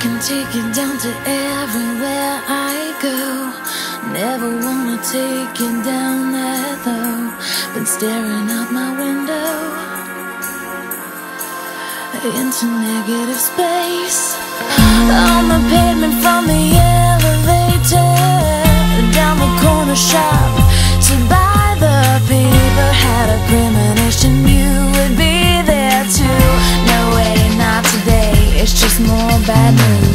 can take you down to everywhere I go. Never wanna take you down that though. Been staring out my window into negative space. On the pavement from the elevator down the corner shop. more bad news.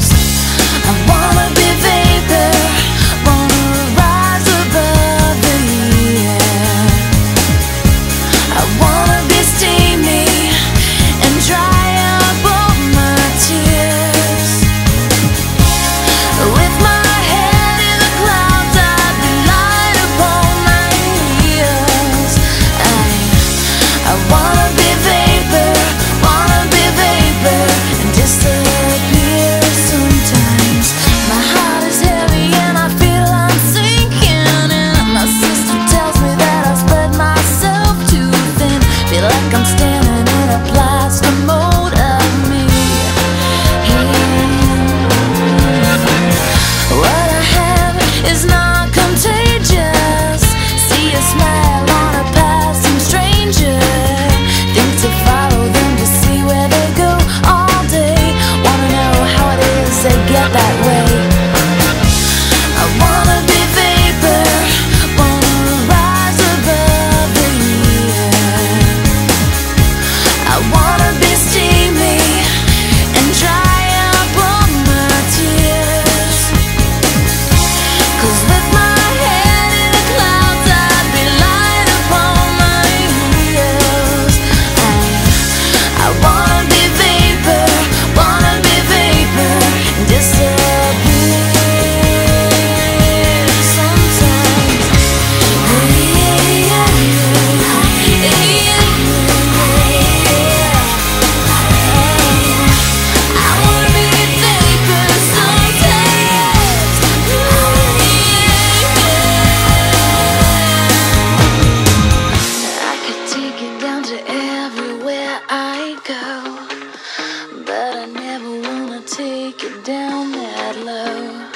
take it down that low.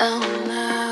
Oh no.